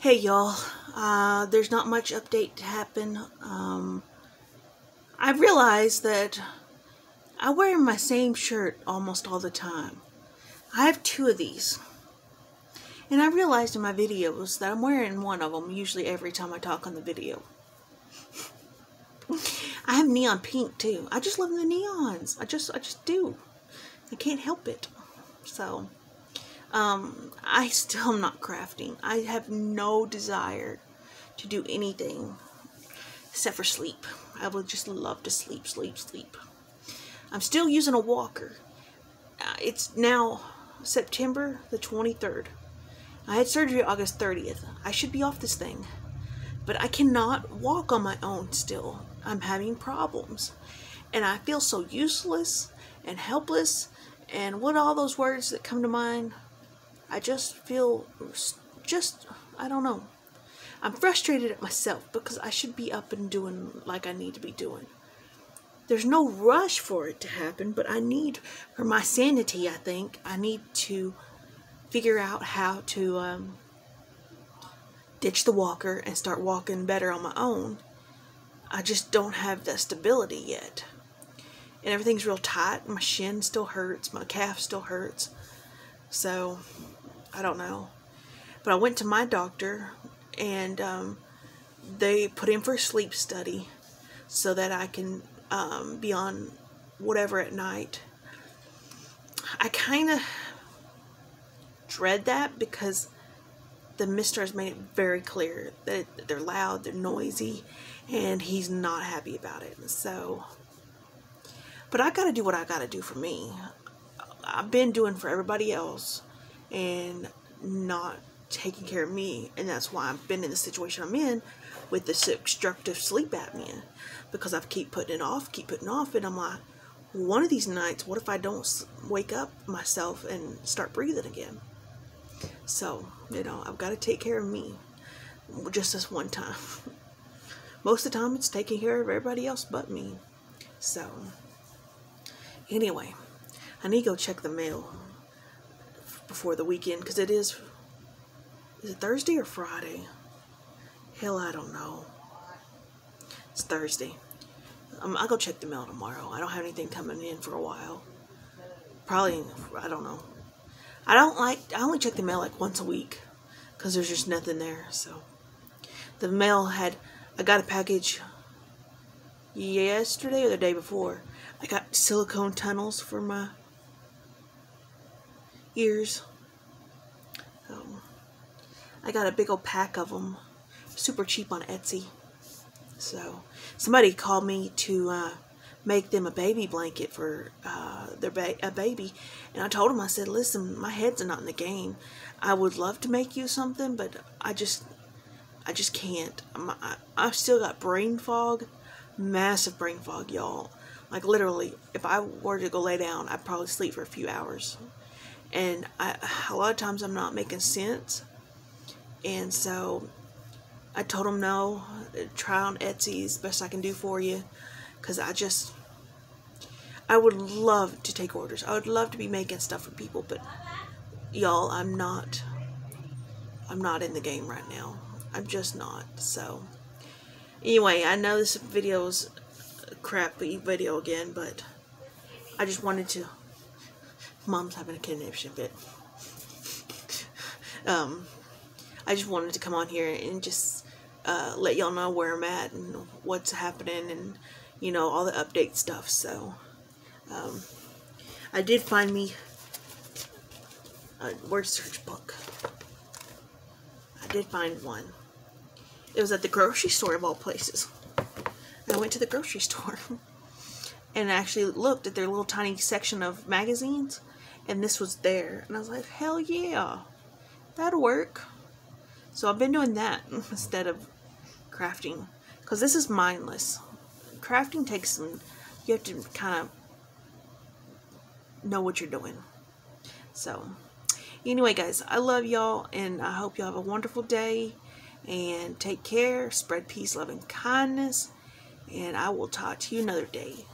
Hey y'all, uh, there's not much update to happen. Um, I realized that I wear my same shirt almost all the time. I have two of these. And I realized in my videos that I'm wearing one of them usually every time I talk on the video. I have neon pink too. I just love the neons. I just I just do. I can't help it. So um, I still am not crafting. I have no desire to do anything except for sleep. I would just love to sleep, sleep, sleep. I'm still using a walker. Uh, it's now September the 23rd. I had surgery August 30th. I should be off this thing. But I cannot walk on my own still. I'm having problems. And I feel so useless and helpless and what all those words that come to mind I just feel just, I don't know. I'm frustrated at myself because I should be up and doing like I need to be doing. There's no rush for it to happen, but I need, for my sanity, I think, I need to figure out how to um, ditch the walker and start walking better on my own. I just don't have that stability yet. And everything's real tight. My shin still hurts. My calf still hurts. So I don't know. But I went to my doctor and um, they put in for a sleep study so that I can um, be on whatever at night. I kind of dread that because the mister has made it very clear that they're loud, they're noisy, and he's not happy about it. So, but I got to do what I got to do for me. I've been doing for everybody else and not taking care of me. And that's why I've been in the situation I'm in with this obstructive sleep apnea because I keep putting it off, keep putting off. And I'm like, one of these nights, what if I don't wake up myself and start breathing again? So, you know, I've got to take care of me just this one time. Most of the time, it's taking care of everybody else but me. So, anyway, I need to go check the mail before the weekend because it is is it Thursday or Friday? Hell, I don't know. It's Thursday. Um, I'll go check the mail tomorrow. I don't have anything coming in for a while. Probably, I don't know. I don't like, I only check the mail like once a week because there's just nothing there. So, the mail had, I got a package yesterday or the day before. I got silicone tunnels for my ears. Um, I got a big old pack of them, super cheap on Etsy. So somebody called me to uh, make them a baby blanket for uh, their ba a baby, and I told them I said, "Listen, my head's not in the game. I would love to make you something, but I just, I just can't. I'm, I, I've still got brain fog, massive brain fog, y'all. Like literally, if I were to go lay down, I'd probably sleep for a few hours and I, a lot of times I'm not making sense. And so I told him no, try on Etsy as best I can do for you, because I just I would love to take orders. I would love to be making stuff for people, but y'all, I'm not. I'm not in the game right now. I'm just not. So anyway, I know this video is a crappy video again, but I just wanted to mom's having a conniption fit. um, I just wanted to come on here and just uh, let y'all know where I'm at and what's happening and, you know, all the update stuff. So, um, I did find me a word search book. I did find one. It was at the grocery store of all places. I went to the grocery store and actually looked at their little tiny section of magazines and this was there. And I was like, hell yeah, that'll work. So I've been doing that instead of crafting because this is mindless. Crafting takes some, you have to kind of know what you're doing. So, anyway, guys, I love y'all and I hope y'all have a wonderful day and take care, spread peace, love, and kindness. And I will talk to you another day.